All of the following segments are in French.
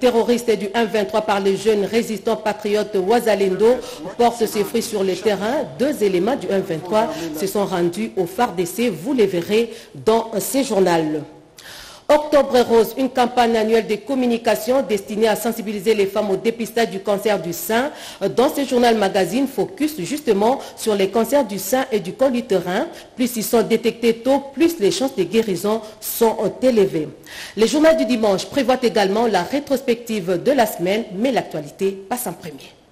terroriste du 1-23 par les jeunes résistants patriotes Ouazalendo porte ses fruits sur le terrain. Deux éléments du 1-23 se sont rendus au phare d'essai. Vous les verrez dans ces journaux. Octobre Rose, une campagne annuelle de communication destinée à sensibiliser les femmes au dépistage du cancer du sein. Dans ce journal magazine, focus justement sur les cancers du sein et du col utérin. Plus ils sont détectés tôt, plus les chances de guérison sont élevées. Le journal du dimanche prévoit également la rétrospective de la semaine, mais l'actualité passe en premier.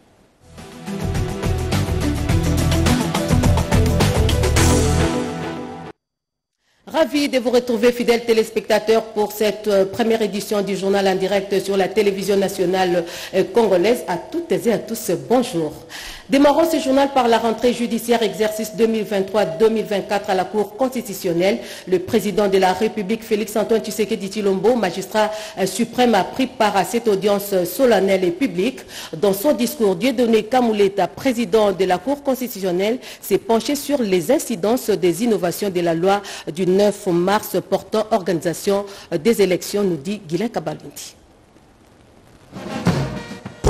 Ravi de vous retrouver, fidèles téléspectateurs, pour cette euh, première édition du journal en direct sur la télévision nationale euh, congolaise. À toutes et à tous, bonjour. Démarrons ce journal par la rentrée judiciaire exercice 2023-2024 à la Cour constitutionnelle. Le président de la République, Félix-Antoine Tshisekedi Chilombo, magistrat euh, suprême, a pris part à cette audience solennelle et publique. Dans son discours, Dieudonné Kamouleta, président de la Cour constitutionnelle, s'est penché sur les incidences des innovations de la loi du 9 mars portant organisation des élections, nous dit Guylain Kabalundi.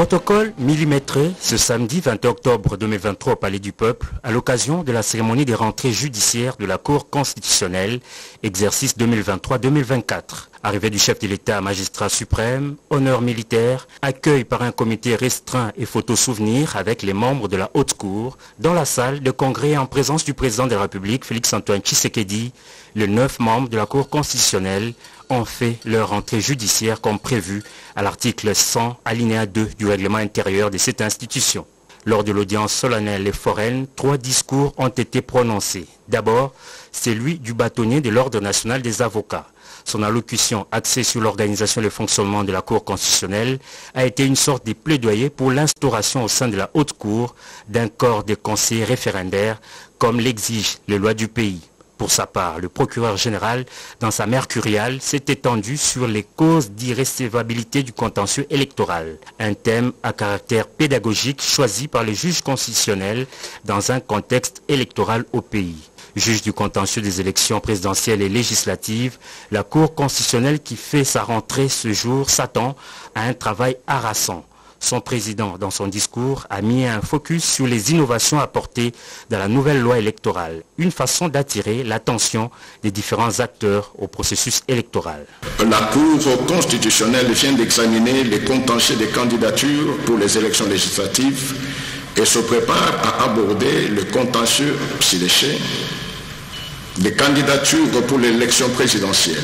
Protocole millimétré ce samedi 20 octobre 2023 au Palais du Peuple à l'occasion de la cérémonie des rentrées judiciaires de la Cour constitutionnelle, exercice 2023-2024. Arrivée du chef de l'État magistrat suprême, honneur militaire, accueil par un comité restreint et photo souvenir avec les membres de la Haute Cour dans la salle de congrès en présence du président de la République Félix-Antoine Tshisekedi, les neuf membres de la Cour constitutionnelle ont fait leur rentrée judiciaire comme prévu à l'article 100 alinéa 2 du règlement intérieur de cette institution. Lors de l'audience solennelle et foraine, trois discours ont été prononcés. D'abord, celui du bâtonnier de l'Ordre national des avocats. Son allocution axée sur l'organisation et le fonctionnement de la Cour constitutionnelle a été une sorte de plaidoyer pour l'instauration au sein de la Haute Cour d'un corps de conseillers référendaires comme l'exigent les lois du pays. Pour sa part, le procureur général, dans sa mercuriale, s'est étendu sur les causes d'irrécevabilité du contentieux électoral, un thème à caractère pédagogique choisi par les juges constitutionnels dans un contexte électoral au pays. Juge du contentieux des élections présidentielles et législatives, la Cour constitutionnelle qui fait sa rentrée ce jour s'attend à un travail harassant son président, dans son discours, a mis un focus sur les innovations apportées dans la nouvelle loi électorale, une façon d'attirer l'attention des différents acteurs au processus électoral. La Cour constitutionnelle vient d'examiner les contentieux des candidatures pour les élections législatives et se prépare à aborder le contentieux psyléché des candidatures pour l'élection présidentielle.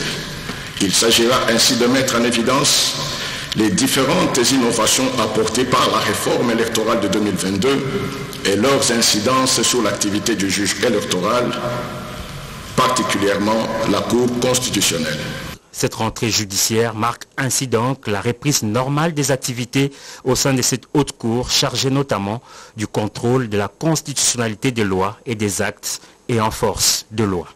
Il s'agira ainsi de mettre en évidence les différentes innovations apportées par la réforme électorale de 2022 et leurs incidences sur l'activité du juge électoral, particulièrement la Cour constitutionnelle. Cette rentrée judiciaire marque ainsi donc la reprise normale des activités au sein de cette haute cour chargée notamment du contrôle de la constitutionnalité des lois et des actes et en force de loi.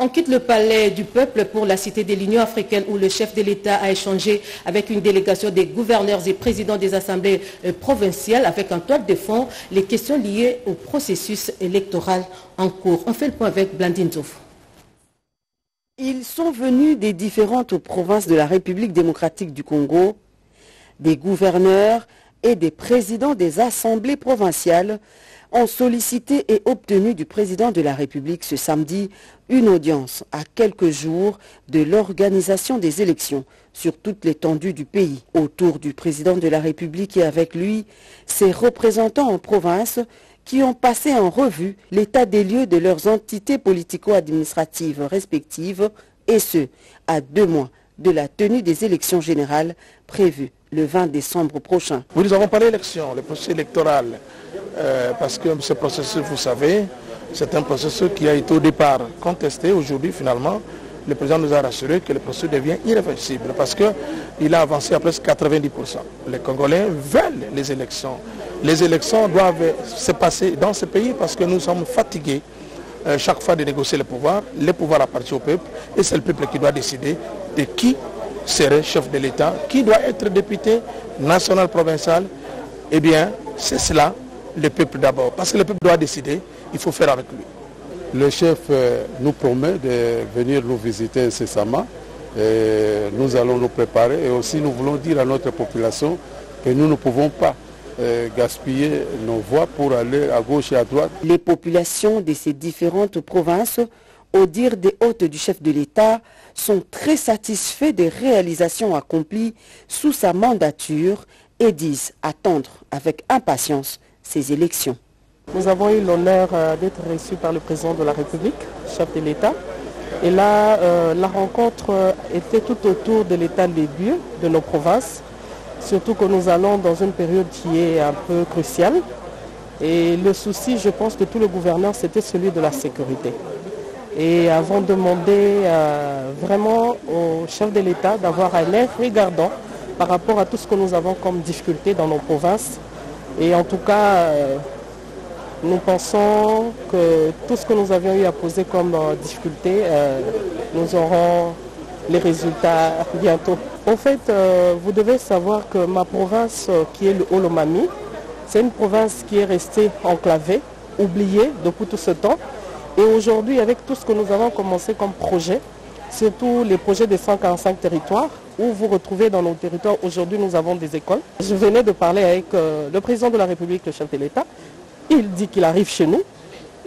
On quitte le palais du peuple pour la cité de l'Union africaine où le chef de l'État a échangé avec une délégation des gouverneurs et présidents des assemblées euh, provinciales avec en toile de fond les questions liées au processus électoral en cours. On fait le point avec Blandine Zouf. Ils sont venus des différentes provinces de la République démocratique du Congo, des gouverneurs et des présidents des assemblées provinciales ont sollicité et obtenu du président de la République ce samedi une audience à quelques jours de l'organisation des élections sur toute l'étendue du pays. Autour du président de la République et avec lui, ses représentants en province qui ont passé en revue l'état des lieux de leurs entités politico-administratives respectives, et ce, à deux mois de la tenue des élections générales prévues le 20 décembre prochain. nous avons parlé d'élection, le processus électoral, euh, parce que ce processus, vous savez, c'est un processus qui a été au départ contesté. Aujourd'hui, finalement, le président nous a rassuré que le processus devient irréversible parce qu'il a avancé à presque 90%. Les Congolais veulent les élections. Les élections doivent se passer dans ce pays parce que nous sommes fatigués euh, chaque fois de négocier le pouvoir. Le pouvoir appartient au peuple et c'est le peuple qui doit décider de qui serait chef de l'État, qui doit être député national, provincial. Eh bien, c'est cela, le peuple d'abord. Parce que le peuple doit décider, il faut faire avec lui. Le chef euh, nous promet de venir nous visiter incessamment nous allons nous préparer et aussi nous voulons dire à notre population que nous ne pouvons pas gaspiller nos voix pour aller à gauche et à droite. Les populations de ces différentes provinces, au dire des hôtes du chef de l'État, sont très satisfaits des réalisations accomplies sous sa mandature et disent attendre avec impatience ces élections. Nous avons eu l'honneur d'être reçus par le président de la République, chef de l'État. Et là, la rencontre était tout autour de l'état des lieux de nos provinces surtout que nous allons dans une période qui est un peu cruciale. Et le souci, je pense, de tout le gouverneur, c'était celui de la sécurité. Et avons demandé vraiment au chef de l'État d'avoir un air regardant par rapport à tout ce que nous avons comme difficulté dans nos provinces. Et en tout cas, nous pensons que tout ce que nous avions eu à poser comme difficulté, nous aurons les résultats bientôt. En fait, euh, vous devez savoir que ma province, euh, qui est le Holomami, c'est une province qui est restée enclavée, oubliée depuis tout ce temps. Et aujourd'hui, avec tout ce que nous avons commencé comme projet, surtout les projets des 145 territoires, où vous retrouvez dans nos territoires, aujourd'hui nous avons des écoles. Je venais de parler avec euh, le président de la République, le chef de l'État. Il dit qu'il arrive chez nous.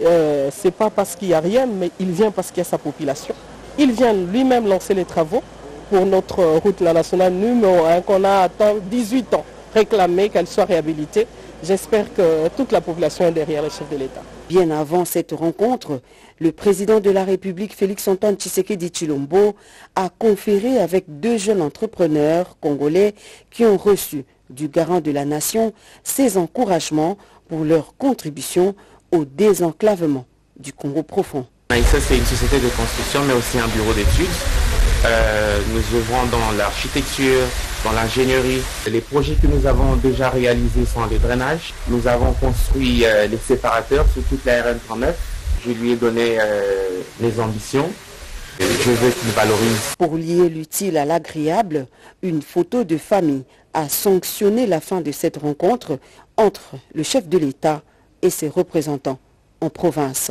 Euh, Ce n'est pas parce qu'il n'y a rien, mais il vient parce qu'il y a sa population. Il vient lui-même lancer les travaux pour notre route nationale numéro 1 qu'on a atteint 18 ans réclamé qu'elle soit réhabilitée. J'espère que toute la population est derrière le chef de l'État. Bien avant cette rencontre, le président de la République, Félix-Antoine Tshisekedi Chilombo, a conféré avec deux jeunes entrepreneurs congolais qui ont reçu du garant de la nation ses encouragements pour leur contribution au désenclavement du Congo profond. Ça, c'est une société de construction, mais aussi un bureau d'études. Euh, nous œuvrons dans l'architecture, dans l'ingénierie. Les projets que nous avons déjà réalisés sont les drainages. Nous avons construit euh, les séparateurs sur toute la RN39. Je lui ai donné euh, les ambitions. Je veux qu'il valorise. Pour lier l'utile à l'agréable, une photo de famille a sanctionné la fin de cette rencontre entre le chef de l'État et ses représentants en province.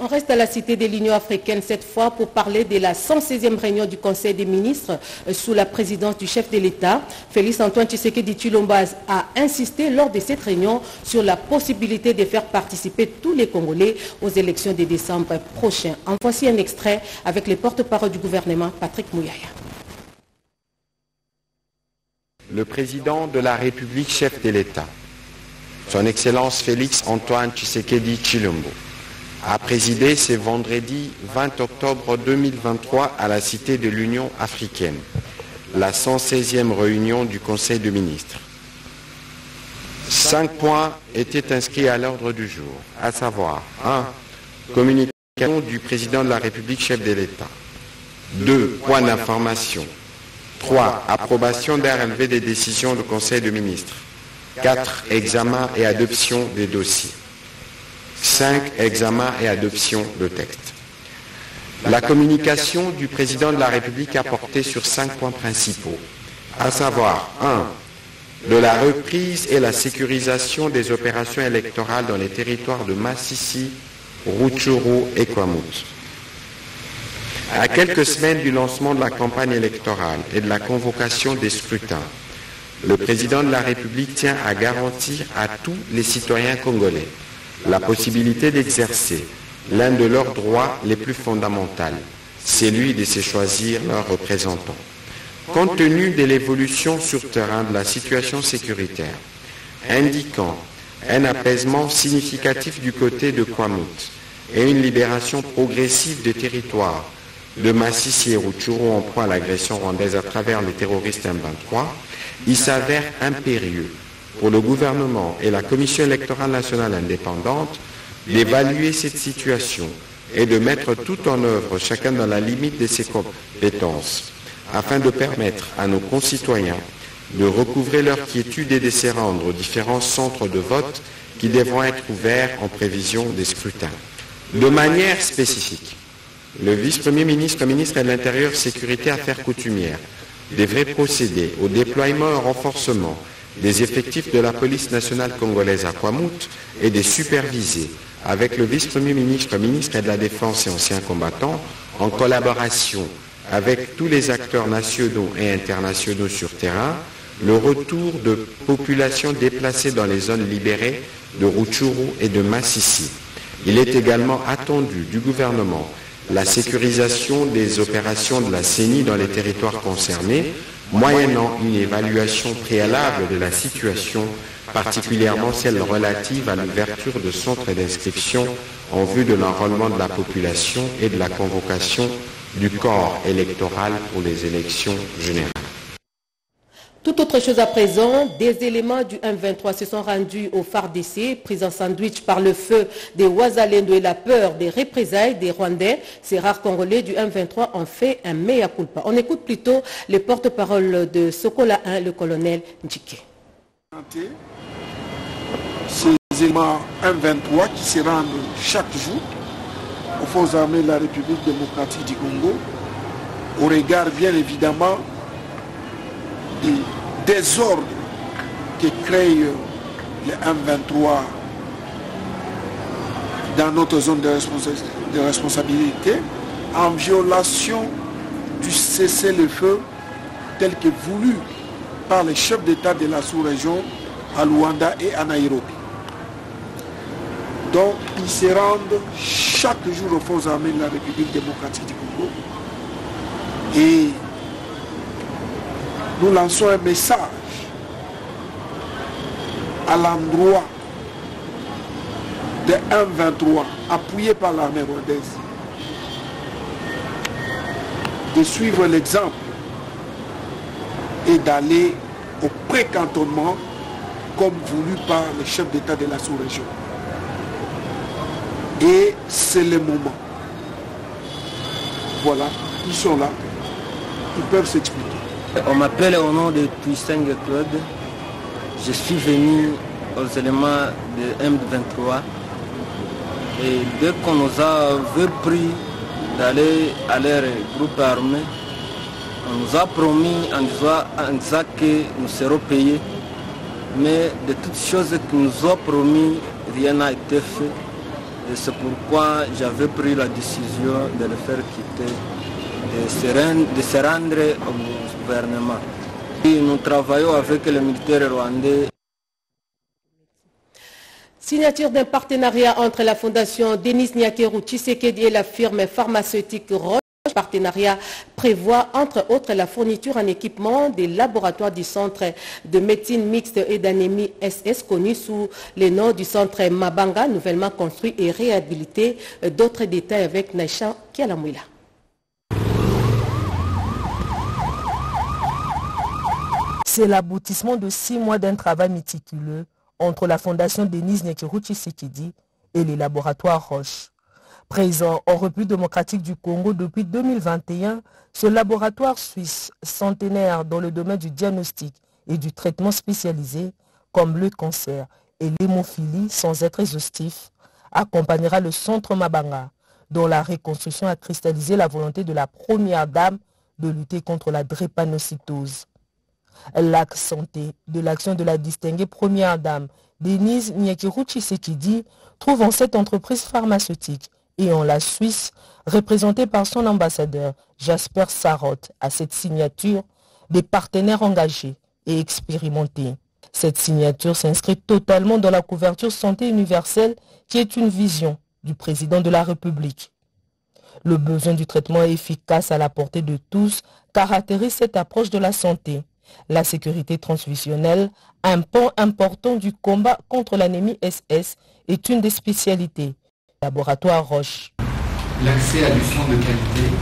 On reste à la cité de l'Union africaine cette fois pour parler de la 116e réunion du Conseil des ministres sous la présidence du chef de l'État. Félix Antoine Tshisekedi Tulombaz a insisté lors de cette réunion sur la possibilité de faire participer tous les Congolais aux élections de décembre prochain. En voici un extrait avec les porte-parole du gouvernement, Patrick Mouyaya. Le président de la République chef de l'État, son Excellence Félix Antoine Tshisekedi Chilombo, a présidé ce vendredi 20 octobre 2023 à la Cité de l'Union africaine, la 116e réunion du Conseil de ministres. Cinq points étaient inscrits à l'ordre du jour, à savoir 1. Communication du président de la République chef de l'État. 2. Points d'information. 3. Approbation d'un relevé des décisions du Conseil de ministres. 4. Examen et adoption des dossiers. 5. Examen et adoption de texte. La communication du président de la République a porté sur cinq points principaux, à savoir 1. De la reprise et la sécurisation des opérations électorales dans les territoires de Massissi, Rutshuru et Kwamut. À quelques semaines du lancement de la campagne électorale et de la convocation des scrutins, le président de la République tient à garantir à tous les citoyens congolais la possibilité d'exercer l'un de leurs droits les plus fondamentaux, celui de se choisir leurs représentants. Compte tenu de l'évolution sur terrain de la situation sécuritaire, indiquant un apaisement significatif du côté de Kwamut et une libération progressive des territoires de Massissi et Rutshuru en proie à l'agression rwandaise à travers les terroristes M23, il s'avère impérieux pour le gouvernement et la Commission électorale nationale indépendante d'évaluer cette situation et de mettre tout en œuvre, chacun dans la limite de ses compétences, afin de permettre à nos concitoyens de recouvrer leur quiétude et de se rendre aux différents centres de vote qui devront être ouverts en prévision des scrutins. De manière spécifique, le vice-premier ministre, ministre de l'Intérieur, Sécurité, Affaires coutumières, devrait procéder au déploiement et au renforcement des effectifs de la police nationale congolaise à Kwamut et des superviser avec le vice-premier ministre, ministre de la Défense et ancien combattant, en collaboration avec tous les acteurs nationaux et internationaux sur terrain, le retour de populations déplacées dans les zones libérées de Rutshuru et de Massissi. Il est également attendu du gouvernement la sécurisation des opérations de la CENI dans les territoires concernés, moyennant une évaluation préalable de la situation, particulièrement celle relative à l'ouverture de centres d'inscription en vue de l'enrôlement de la population et de la convocation du corps électoral pour les élections générales. Tout autre chose à présent, des éléments du M23 se sont rendus au phare d'essai, pris en sandwich par le feu des Ouazalendo et la peur des représailles des Rwandais. Ces rares Congolais du M23 ont fait un mea culpa. On écoute plutôt le porte-parole de Sokola 1, le colonel Ndjike. Ces éléments M23 qui se rendent chaque jour aux forces armées de la République démocratique du Congo, au regard bien évidemment des désordres que crée le M23 dans notre zone de, de responsabilité en violation du cessez-le-feu tel que voulu par les chefs d'État de la sous-région à Luanda et à Nairobi. Donc, ils se rendent chaque jour aux forces armées de la République démocratique du Congo. Et nous lançons un message à l'endroit de 1-23 appuyé par l'armée rwandaise de suivre l'exemple et d'aller au pré-cantonnement comme voulu par les chefs d'État de la sous-région. Et c'est le moment. Voilà, ils sont là. Ils peuvent s'expliquer. On m'appelle au nom de Puissant Claude. Je suis venu aux éléments de M23. Et dès qu'on nous a pris d'aller à leur groupe armé, on nous a promis en disant, que nous serons payés. Mais de toutes choses que nous ont promis, rien n'a été fait. Et c'est pourquoi j'avais pris la décision de le faire quitter, de se rendre, au gouvernement. Nous travaillons avec les militaires rwandais. Signature d'un partenariat entre la fondation Denis Nyakeru Tshisekedi et la firme pharmaceutique Roche. Le partenariat prévoit entre autres la fourniture en équipement des laboratoires du centre de médecine mixte et d'anémie SS connu sous le nom du centre Mabanga, nouvellement construit et réhabilité. D'autres détails avec Naïcha Kialamouila. C'est l'aboutissement de six mois d'un travail méticuleux entre la fondation Denise Nyakeru Tshisekedi et les laboratoires Roche. Présent en République démocratique du Congo depuis 2021, ce laboratoire suisse centenaire dans le domaine du diagnostic et du traitement spécialisé, comme le cancer et l'hémophilie sans être exhaustif, accompagnera le centre Mabanga, dont la reconstruction a cristallisé la volonté de la première dame de lutter contre la drépanocytose. L'acte santé de l'action de la distinguée première dame Denise Nyakiru Tshisekedi trouve en cette entreprise pharmaceutique et en la Suisse, représentée par son ambassadeur Jasper Sarot à cette signature, des partenaires engagés et expérimentés. Cette signature s'inscrit totalement dans la couverture santé universelle qui est une vision du président de la République. Le besoin du traitement efficace à la portée de tous caractérise cette approche de la santé. La sécurité transfusionnelle, un pan important du combat contre l'anémie SS, est une des spécialités. Laboratoire Roche. L'accès à du soin de qualité.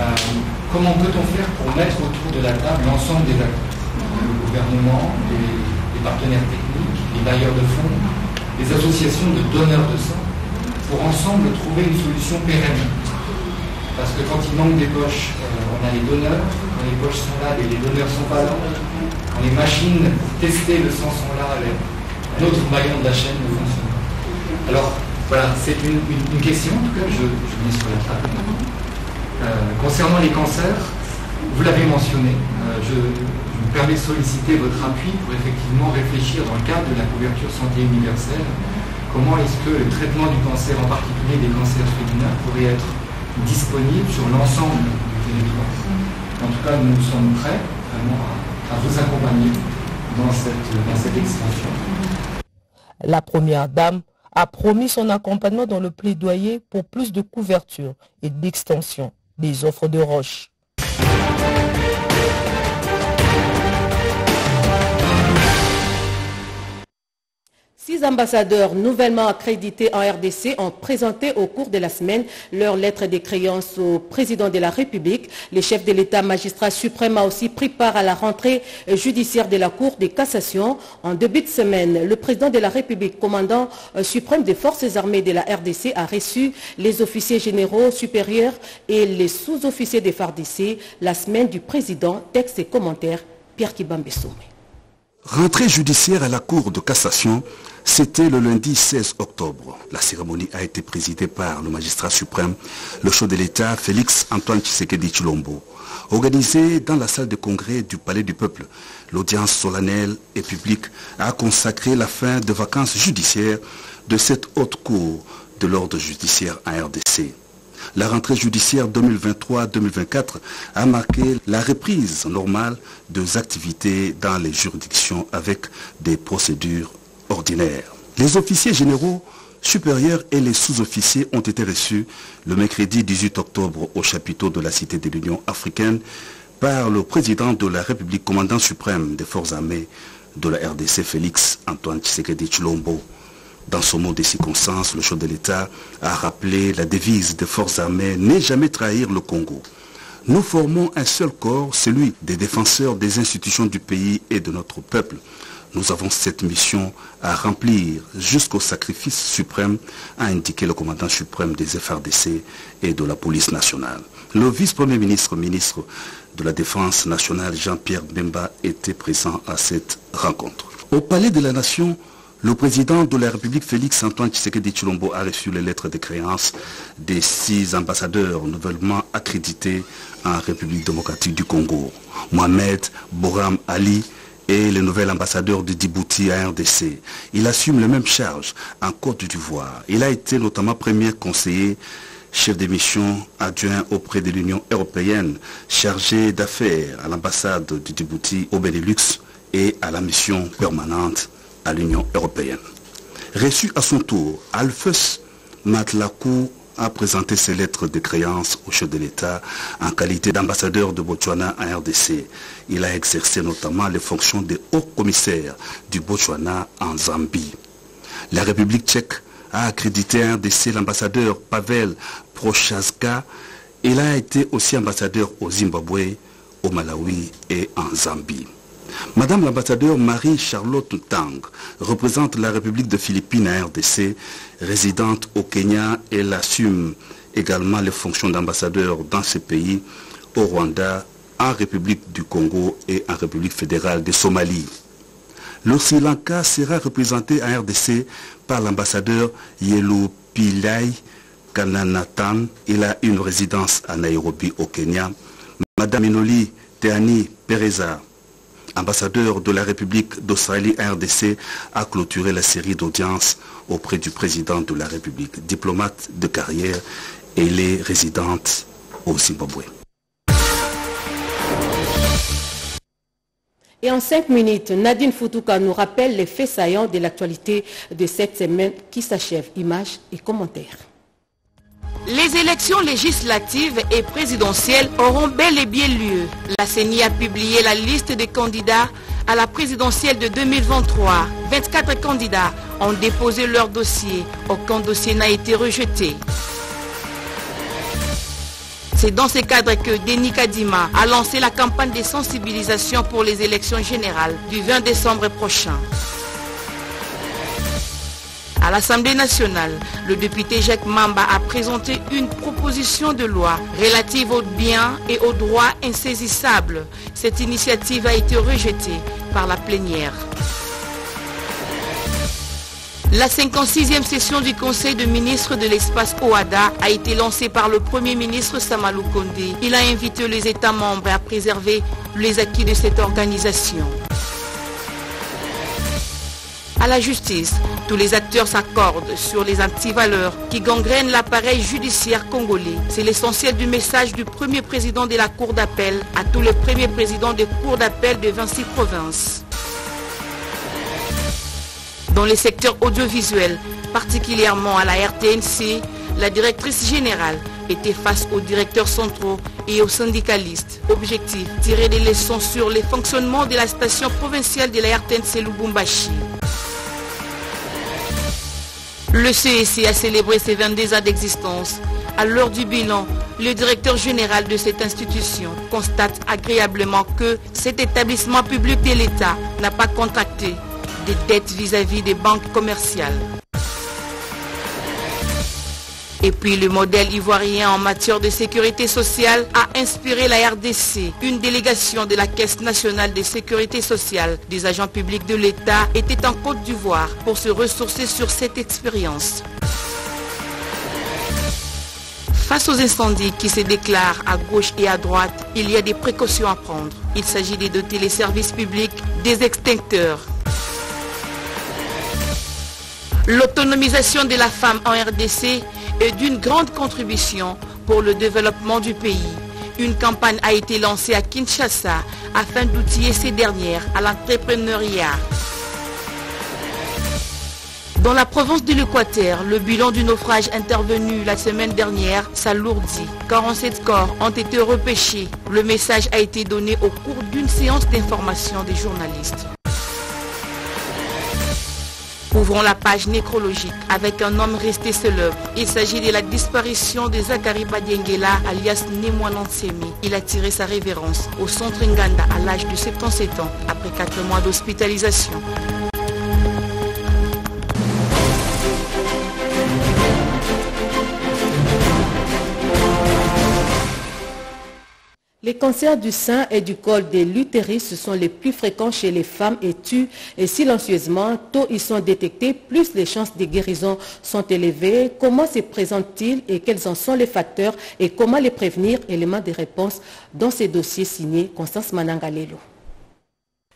Euh, comment peut-on faire pour mettre autour de la table l'ensemble des acteurs? Le gouvernement, les, les partenaires techniques, les bailleurs de fonds, les associations de donneurs de sang, pour ensemble trouver une solution pérenne. Parce que quand il manque des poches, on a les donneurs, quand les poches sont là, et les donneurs ne sont pas là, quand les machines tester le sang sont là, un autre maillon de la chaîne ne fonctionne pas. Alors voilà, c'est une, question, en tout cas, je, je mets sur la table. Euh, concernant les cancers, vous l'avez mentionné, euh, je, je, me permets de solliciter votre appui pour effectivement réfléchir dans le cadre de la couverture santé universelle comment est-ce que le traitement du cancer, en particulier des cancers féminins, pourrait être disponible sur l'ensemble En tout cas, nous sommes prêts vraiment à, vous accompagner dans cette, dans cette extension. La première dame a promis son accompagnement dans le plaidoyer pour plus de couverture et d'extension des offres de roches. Six ambassadeurs nouvellement accrédités en RDC ont présenté au cours de la semaine leur lettre de créance au président de la République. Le chef de l'État magistrat suprême a aussi pris part à la rentrée judiciaire de la Cour de cassation. En début de semaine, le président de la République, commandant euh, suprême des forces armées de la RDC, a reçu les officiers généraux supérieurs et les sous-officiers des FARDC. La semaine du président, texte et commentaires, Pierre Kibambessoumé. Rentrée judiciaire à la Cour de cassation, c'était le lundi 16 octobre. La cérémonie a été présidée par le magistrat suprême, le chef de l'État Félix Antoine Tshisekedi Chulombo. Organisée dans la salle de congrès du Palais du Peuple, l'audience solennelle et publique a consacré la fin de vacances judiciaires de cette haute cour de l'ordre judiciaire en RDC. La rentrée judiciaire 2023-2024 a marqué la reprise normale des activités dans les juridictions avec des procédures ordinaires. Les officiers généraux supérieurs et les sous-officiers ont été reçus le mercredi 18 octobre au chapiteau de la Cité de l'Union africaine par le président de la République commandant suprême des forces armées de la RDC, Félix Antoine Tshisekedi Chulombo. Dans son mot des circonstances, le chef de l'État a rappelé la devise des forces armées « n'est jamais trahir le Congo ». Nous formons un seul corps, celui des défenseurs des institutions du pays et de notre peuple. Nous avons cette mission à remplir jusqu'au sacrifice suprême, a indiqué le commandant suprême des FRDC et de la police nationale. Le vice-premier ministre, ministre de la Défense nationale, Jean-Pierre Bemba, était présent à cette rencontre. Au Palais de la Nation, le président de la République, Félix Antoine Tshisekedi Chulombo, a reçu les lettres de créance des six ambassadeurs nouvellement accrédités en République démocratique du Congo. Mohamed Boram Ali est le nouvel ambassadeur de Djibouti à RDC. Il assume les mêmes charges en Côte d'Ivoire. Il a été notamment premier conseiller chef de mission adjoint auprès de l'Union européenne, chargé d'affaires à l'ambassade de Djibouti au Benelux et à la mission permanente à l'Union européenne. Reçu à son tour, Alphus Matlakou a présenté ses lettres de créance au chef de l'État en qualité d'ambassadeur de Botswana à RDC. Il a exercé notamment les fonctions de haut commissaire du Botswana en Zambie. La République tchèque a accrédité à RDC l'ambassadeur Pavel Prochaska. Il a été aussi ambassadeur au Zimbabwe, au Malawi et en Zambie. Madame l'ambassadeur Marie-Charlotte Tang représente la République de Philippines à RDC, résidente au Kenya. Elle assume également les fonctions d'ambassadeur dans ce pays, au Rwanda, en République du Congo et en République fédérale de Somalie. Le Sri Lanka sera représenté à RDC par l'ambassadeur Yelu Pillai. Il a une résidence à Nairobi au Kenya. Madame Inoli Teani Pereza ambassadeur de la République d'Australie RDC, a clôturé la série d'audiences auprès du président de la République, diplomate de carrière, et les résidente au Zimbabwe. Et en cinq minutes, Nadine Foutouka nous rappelle les faits saillants de l'actualité de cette semaine qui s'achève. Images et commentaires. Les élections législatives et présidentielles auront bel et bien lieu. La CENI a publié la liste des candidats à la présidentielle de 2023. 24 candidats ont déposé leur dossier. Aucun dossier n'a été rejeté. C'est dans ce cadre que Denis Kadima a lancé la campagne de sensibilisation pour les élections générales du 20 décembre prochain. À l'Assemblée nationale, le député Jacques Mamba a présenté une proposition de loi relative aux biens et aux droits insaisissables. Cette initiative a été rejetée par la plénière. La 56e session du Conseil de ministres de l'espace OADA a été lancée par le Premier ministre Samalou Kondé. Il a invité les États membres à préserver les acquis de cette organisation. À la justice, tous les acteurs s'accordent sur les antivaleurs qui gangrènent l'appareil judiciaire congolais. C'est l'essentiel du message du premier président de la Cour d'appel à tous les premiers présidents des cours d'appel de 26 provinces. Dans les secteurs audiovisuels, particulièrement à la RTNC, la directrice générale était face aux directeurs centraux et aux syndicalistes. Objectif, tirer des leçons sur les fonctionnements de la station provinciale de la RTNC Lubumbashi. Le CEC a célébré ses 22 ans d'existence. À l'heure du bilan, le directeur général de cette institution constate agréablement que cet établissement public de l'État n'a pas contracté des dettes vis-à-vis des banques commerciales. Et puis le modèle ivoirien en matière de sécurité sociale a inspiré la RDC. Une délégation de la Caisse nationale de sécurité sociale des agents publics de l'État était en Côte d'Ivoire pour se ressourcer sur cette expérience. Face aux incendies qui se déclarent à gauche et à droite, il y a des précautions à prendre. Il s'agit de doter les services publics des extincteurs. L'autonomisation de la femme en RDC est d'une grande contribution pour le développement du pays. Une campagne a été lancée à Kinshasa afin d'outiller ces dernières à l'entrepreneuriat. Dans la province de l'Équateur, le bilan du naufrage intervenu la semaine dernière s'alourdit. 47 corps ont été repêchés. Le message a été donné au cours d'une séance d'information des journalistes. Ouvrons la page nécrologique avec un homme resté célèbre. Il s'agit de la disparition de Zachary Badiengela alias Nemwanansemi. Il a tiré sa révérence au centre Nganda à l'âge de 77 ans après 4 mois d'hospitalisation. Les cancers du sein et du col de l'utérus sont les plus fréquents chez les femmes et tuent et silencieusement. Tôt ils sont détectés, plus les chances de guérison sont élevées. Comment se présentent-ils et quels en sont les facteurs et comment les prévenir? Éléments de réponse dans ces dossiers signés Constance Manangalelo.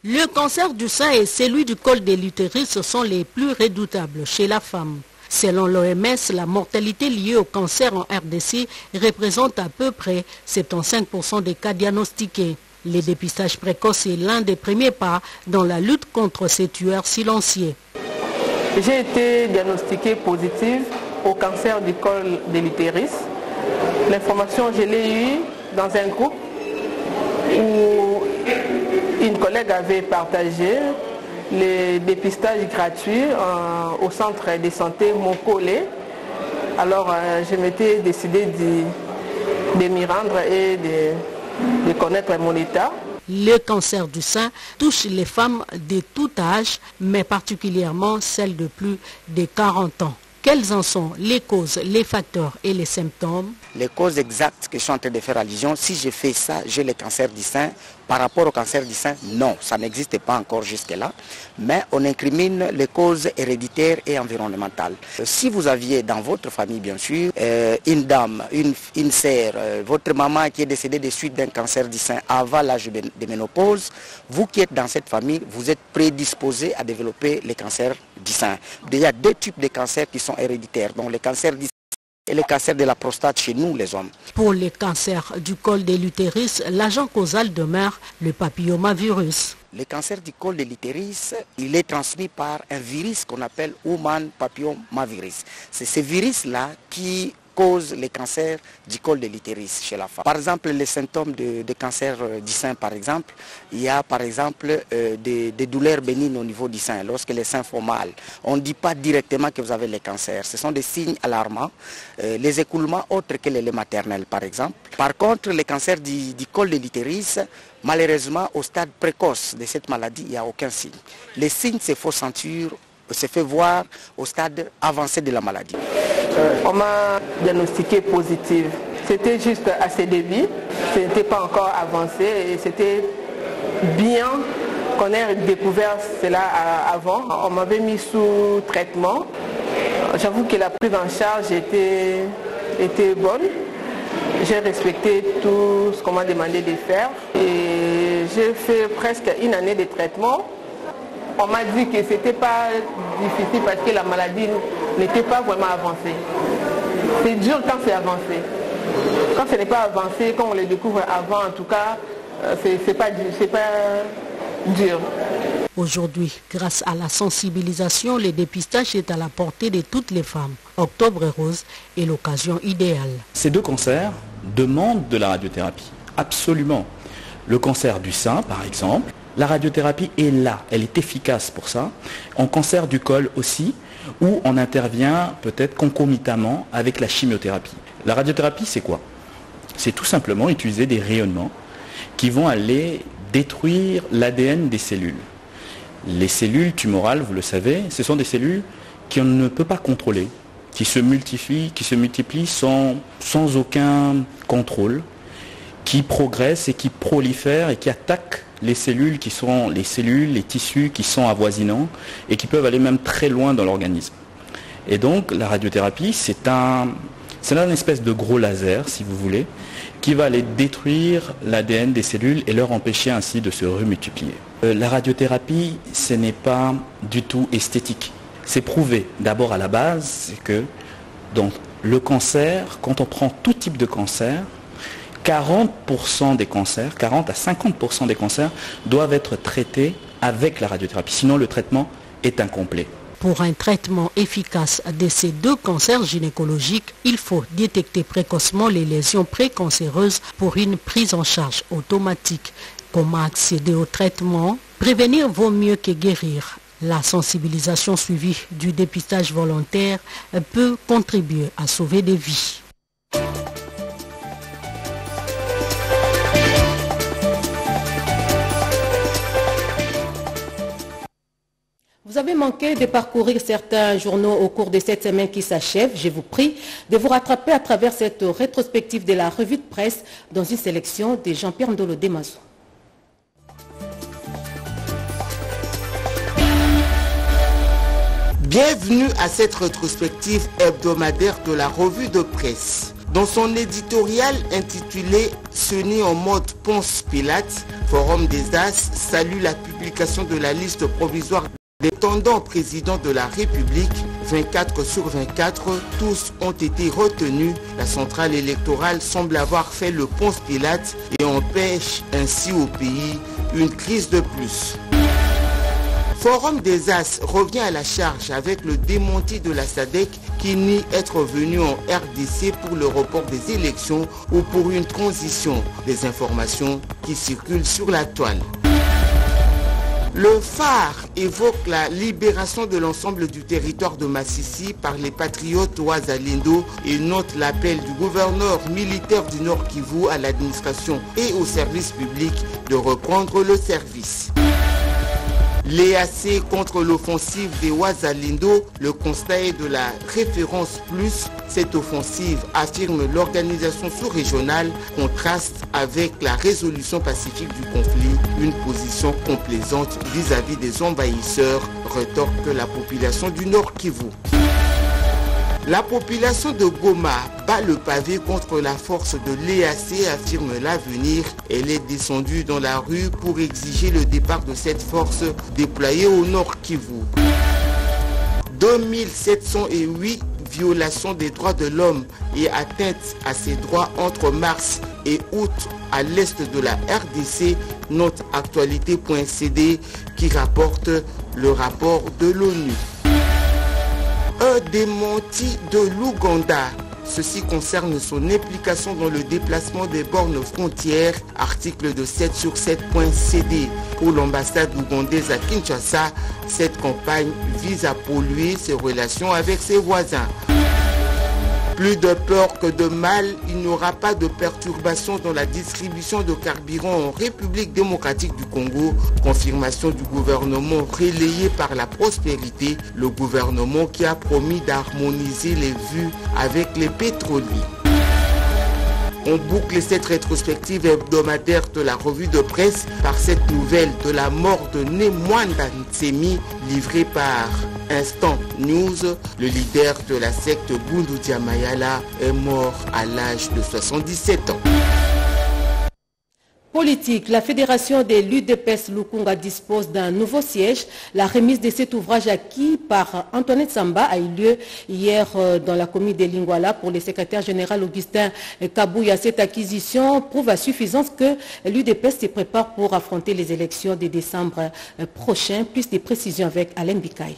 Le cancer du sein et celui du col de l'utérus sont les plus redoutables chez la femme. Selon l'OMS, la mortalité liée au cancer en RDC représente à peu près 75% des cas diagnostiqués. Le dépistage précoce est l'un des premiers pas dans la lutte contre ces tueurs silencieux. J'ai été diagnostiquée positive au cancer du col de l'utérus. L'information, je l'ai eue dans un groupe où une collègue avait partagé le dépistage gratuit euh, au centre de santé Mokolé. Alors euh, je m'étais décidé de, de m'y rendre et de, de connaître mon état. Le cancer du sein touche les femmes de tout âge, mais particulièrement celles de plus de 40 ans. Quelles en sont les causes, les facteurs et les symptômes? Les causes exactes que je suis en train de faire allusion, si je fais ça, j'ai le cancer du sein. Par rapport au cancer du sein, non, ça n'existe pas encore jusque-là. Mais on incrimine les causes héréditaires et environnementales. Si vous aviez dans votre famille, bien sûr, euh, une dame, une, sœur, euh, votre maman qui est décédée de suite d'un cancer du sein avant l'âge de ménopause, vous qui êtes dans cette famille, vous êtes prédisposé à développer le cancer du sein. Il y a deux types de cancers qui sont héréditaires, donc le cancer du et le cancer de la prostate chez nous, les hommes. Pour les cancers du col de l'utérus, l'agent causal demeure le papillomavirus. Le cancer du col de l'utérus, il est transmis par un virus qu'on appelle Human papillomavirus. C'est ce virus-là qui cause les cancers du col de l'utérus chez la femme. Par exemple, les symptômes de, cancer du sein, par exemple, il y a par exemple euh, des, douleurs bénignes au niveau du sein, lorsque les seins font mal. On ne dit pas directement que vous avez le cancer. Ce sont des signes alarmants. Euh, les écoulements autres que les laits maternels, par exemple. Par contre, les cancers du, col de l'utérus, malheureusement, au stade précoce de cette maladie, il n'y a aucun signe. Les signes se font sentir se fait voir au stade avancé de la maladie. On m'a diagnostiqué positive. C'était juste à ses débuts, ce n'était pas encore avancé et c'était bien qu'on ait découvert cela avant. On m'avait mis sous traitement. J'avoue que la prise en charge était, était bonne. J'ai respecté tout ce qu'on m'a demandé de faire et j'ai fait presque une année de traitement. on m'a dit que c'était pas difficile parce que la maladie n'était pas vraiment avancée. C'est dur quand c'est avancé. Quand ce n'est pas avancé, quand on le découvre avant, en tout cas, euh, c'est pas, pas dur. Aujourd'hui, grâce à la sensibilisation, le dépistage est à la portée de toutes les femmes. Octobre Rose est l'occasion idéale. Ces deux cancers demandent de la radiothérapie, absolument. Le cancer du sein, par exemple, la radiothérapie est là, elle est efficace pour ça. En cancer du col aussi, où on intervient peut-être concomitamment avec la chimiothérapie. La radiothérapie, c'est quoi? C'est tout simplement utiliser des rayonnements qui vont aller détruire l'ADN des cellules. Les cellules tumorales, vous le savez, ce sont des cellules qu'on ne peut pas contrôler, qui se multiplient, qui se multiplient sans, sans aucun contrôle, qui progressent et qui prolifèrent et qui attaquent les cellules qui sont les cellules, les tissus qui sont avoisinants et qui peuvent aller même très loin dans l'organisme. Et donc la radiothérapie, c'est un, c'est un espèce de gros laser, si vous voulez, qui va aller détruire l'ADN des cellules et leur empêcher ainsi de se remultiplier. Euh, la radiothérapie, ce n'est pas du tout esthétique. C'est prouvé d'abord à la base, c'est que donc, le cancer, quand on prend tout type de cancer, 40% des cancers, 40 à 50% des cancers doivent être traités avec la radiothérapie. Sinon, le traitement est incomplet. Pour un traitement efficace de ces deux cancers gynécologiques, il faut détecter précocement les lésions précancéreuses pour une prise en charge automatique. Comment accéder au traitement? Prévenir vaut mieux que guérir. La sensibilisation suivie du dépistage volontaire peut contribuer à sauver des vies. Vous avez manqué de parcourir certains journaux au cours de cette semaine qui s'achève. Je vous prie de vous rattraper à travers cette rétrospective de la revue de presse dans une sélection de Jean-Pierre Ndolo. Bienvenue à cette rétrospective hebdomadaire de la revue de presse. Dans son éditorial intitulé Seni en mode Ponce Pilate, Forum des As salue la publication de la liste provisoire des tendants présidents de la République, 24 sur 24, tous ont été retenus. La centrale électorale semble avoir fait le Ponce Pilate et empêche ainsi au pays une crise de plus. Forum des As revient à la charge avec le démenti de la SADEC qui nie être venu en RDC pour le report des élections ou pour une transition. Des informations qui circulent sur la toile. Le phare évoque la libération de l'ensemble du territoire de Massissi par les patriotes Ouazalindo et note l'appel du gouverneur militaire du Nord Kivu à l'administration et au service public de reprendre le service. L'EAC contre l'offensive des Ouazalindo, le constat est de la référence plus. Cette offensive, affirme l'organisation sous-régionale, contraste avec la résolution pacifique du conflit, une position complaisante vis-à-vis des envahisseurs, retorque la population du Nord Kivu. La population de Goma bat le pavé contre la force de l'EAC, affirme l'avenir. Elle est descendue dans la rue pour exiger le départ de cette force déployée au nord Kivu. 2708 violations des droits de l'homme et atteintes à ses droits entre mars et août à l'est de la RDC, note actualité.cd qui rapporte le rapport de l'ONU un démenti de l'Ouganda. Ceci concerne son implication dans le déplacement des bornes frontières, article de 7 sur 7.cd. Pour l'ambassade ougandaise à Kinshasa, cette campagne vise à polluer ses relations avec ses voisins. Plus de peur que de mal, il n'y aura pas de perturbation dans la distribution de carburant en République démocratique du Congo. Confirmation du gouvernement relayée par la prospérité, le gouvernement qui a promis d'harmoniser les vues avec les pétroliers. On boucle cette rétrospective hebdomadaire de la revue de presse par cette nouvelle de la mort de Nemwanda Ntsemi livrée par Instant News. Le leader de la secte Bundu Diamayala est mort à l'âge de 77 ans. Politique, la fédération des l'UDPS Lukunga dispose d'un nouveau siège. La remise de cet ouvrage acquis par Antoinette Samba a eu lieu hier euh, dans la commune de Lingwala pour le secrétaire général Augustin Kabouya. Cette acquisition prouve à suffisance que l'UDPS se prépare pour affronter les élections de décembre euh, prochain. Plus de précisions avec Alain Bikaï.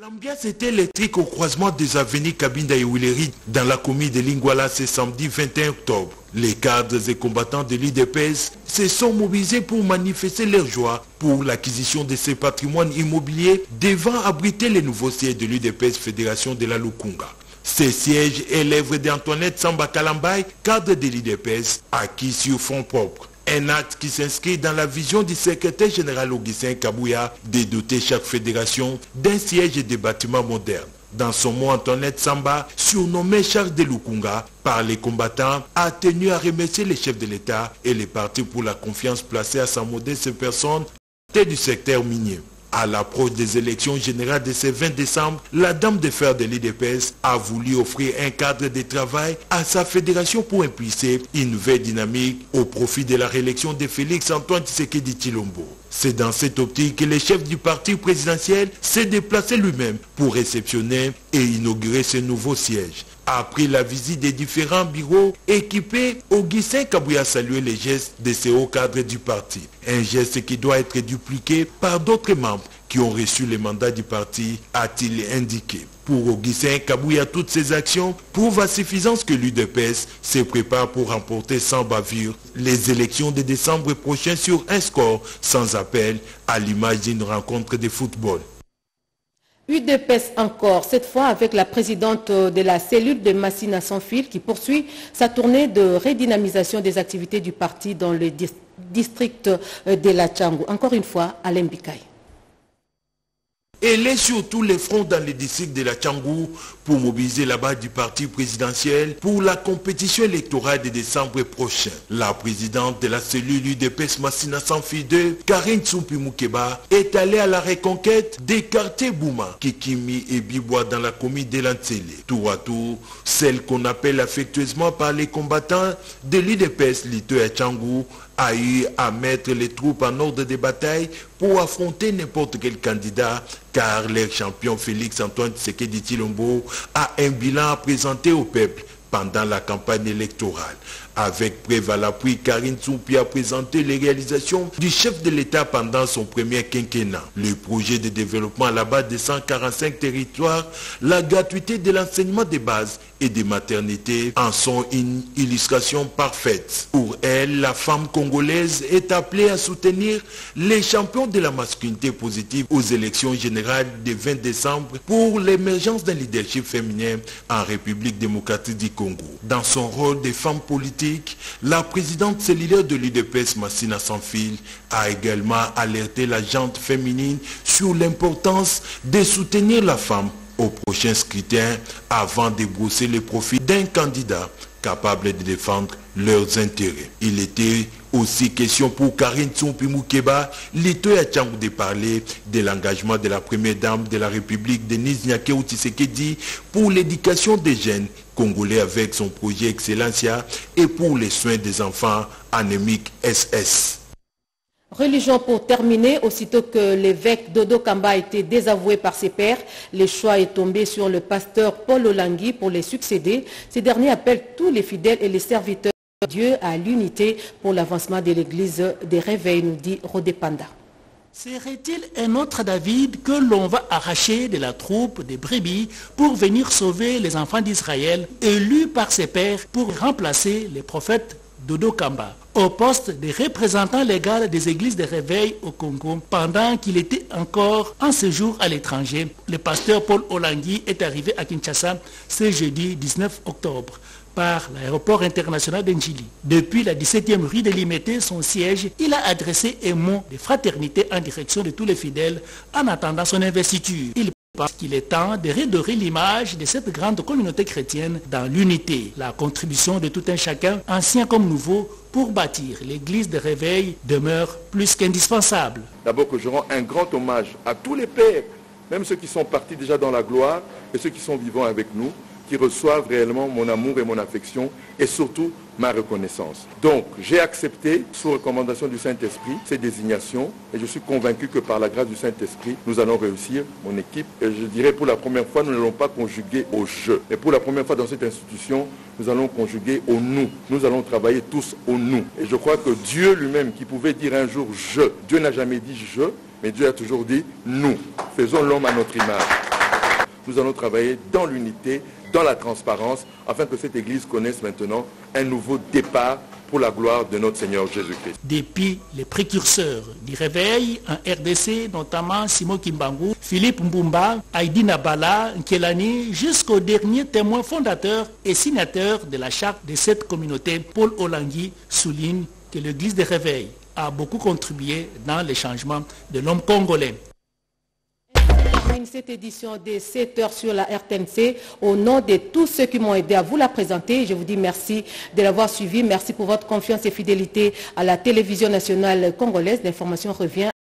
L'ambiance était électrique au croisement des avenirs Kabinda et Willery dans la commune de Lingwala ce samedi 21 octobre. Les cadres et combattants de l'IDPS se sont mobilisés pour manifester leur joie pour l'acquisition de ces patrimoines immobiliers devant abriter les nouveaux sièges de l'UDPS Fédération de la Lukunga. Ces sièges est l'œuvre d'Antoinette Samba Kalambay, cadre de l'IDPS, acquis sur fonds propres. Un acte qui s'inscrit dans la vision du secrétaire général Augustin Kabouya de doter chaque fédération d'un siège et des bâtiments modernes. Dans son mot, Antoinette Samba, surnommé Charles de Lukunga par les combattants, a tenu à remercier les chefs de l'État et les partis pour la confiance placée à sa modeste personne du secteur minier. À l'approche des élections générales de ce 20 décembre, la dame de fer de l'IDPS a voulu offrir un cadre de travail à sa fédération pour impulser une nouvelle dynamique au profit de la réélection de Félix Antoine Tshisekedi Chilombo. C'est dans cette optique que le chef du parti présidentiel s'est déplacé lui-même pour réceptionner et inaugurer ce nouveau siège. Après la visite des différents bureaux équipés, Augustin Kabouya a salué les gestes de ces hauts cadres du parti. Un geste qui doit être dupliqué par d'autres membres qui ont reçu les mandats du parti, a-t-il indiqué. Pour Augustin Kabouya, toutes ces actions prouvent à suffisance que l'UDPS se prépare pour remporter sans bavure les élections de décembre prochain sur un score sans appel à l'image d'une rencontre de football. UDPS encore, cette fois avec la présidente de la cellule de Massina sans fil qui poursuit sa tournée de redynamisation des activités du parti dans le district de la Tchangou. Encore une fois, Alain Bikaï. Elle est sur tous les fronts dans le district de la Tchangou pour mobiliser la base du parti présidentiel pour la compétition électorale de décembre prochain. La présidente de la cellule UDPS Massina Sanfide, Karine Tsumpi Moukeba, est allée à la reconquête des quartiers Bouma, Kikimi et Bibois dans la commune de Lantélé. Tour à tour, celle qu'on appelle affectueusement par les combattants de l'UDPS Lito à Tchangou a eu à mettre les troupes en ordre de bataille pour affronter n'importe quel candidat car leur champion Félix Antoine Tshisekedi Tilombo a un bilan à présenter au peuple pendant la campagne électorale. Avec l'appui, Karine Tsoupi a présenté les réalisations du chef de l'État pendant son premier quinquennat. Le projet de développement à la base de 145 territoires, la gratuité de l'enseignement de base et des maternités en sont une illustration parfaite. Pour elle, la femme congolaise est appelée à soutenir les champions de la masculinité positive aux élections générales du 20 décembre pour l'émergence d'un leadership féminin en République démocratique du Dans son rôle de femme politique, la présidente cellulaire de l'UDPS Massina Sanfil a également alerté la gente féminine sur l'importance de soutenir la femme au prochain scrutin avant de brousser les profits d'un candidat capable de défendre leurs intérêts. Il était aussi question pour Karine Tsumpi Moukeba, Lito Yachangou de parler de l'engagement de la première dame de la République, Denise Nyakeo Tshisekedi, pour l'éducation des jeunes congolais avec son projet Excellencia et pour les soins des enfants anémiques SS. Religion pour terminer, aussitôt que l'évêque Dodo Kamba a été désavoué par ses pairs, le choix est tombé sur le pasteur Paul Olangui pour les succéder. Ce dernier appelle tous les fidèles et les serviteurs de Dieu à l'unité pour l'avancement de l'église des réveils, nous dit Rodépanda. Serait-il un autre David que l'on va arracher de la troupe des brebis pour venir sauver les enfants d'Israël, élus par ses pères pour remplacer les prophètes Dodo Kamba au poste de représentant légal des églises de réveil au Congo pendant qu'il était encore en séjour à l'étranger? Le pasteur Paul Olangui est arrivé à Kinshasa ce jeudi 19 octobre par l'aéroport international d'Enjili. Depuis la 17e rue de son siège, il a adressé un mot de fraternité en direction de tous les fidèles en attendant son investiture. Il pense qu'il est temps de redorer l'image de cette grande communauté chrétienne dans l'unité, la contribution de tout un chacun, ancien comme nouveau, pour bâtir l'église de réveil demeure plus qu'indispensable. D'abord que je rends un grand hommage à tous les pères, même ceux qui sont partis déjà dans la gloire et ceux qui sont vivants avec nous, qui reçoivent réellement mon amour et mon affection et surtout ma reconnaissance. Donc, j'ai accepté, sous recommandation du Saint-Esprit, ces désignations et je suis convaincu que par la grâce du Saint-Esprit, nous allons réussir, mon équipe. Et je dirais pour la première fois, nous n'allons pas conjuguer au je. Mais pour la première fois dans cette institution, nous allons conjuguer au nous. Nous allons travailler tous au nous. Et je crois que Dieu lui-même, qui pouvait dire un jour je, Dieu n'a jamais dit je, mais Dieu a toujours dit nous. Faisons l'homme à notre image. Nous allons travailler dans l'unité, dans la transparence, afin que cette Église connaisse maintenant un nouveau départ pour la gloire de notre Seigneur Jésus-Christ. Depuis les précurseurs du réveil en RDC, notamment Simon Kimbangu, Philippe Mbumba, Heidi Nabala, Nkelani, jusqu'au dernier témoin fondateur et signateur de la charte de cette communauté, Paul Olangui, souligne que l'Église des réveils a beaucoup contribué dans les changements de l'homme congolais cette édition de 7 heures sur la RTNC. Au nom de tous ceux qui m'ont aidé à vous la présenter, je vous dis merci de l'avoir suivi. Merci pour votre confiance et fidélité à la télévision nationale congolaise. L'information revient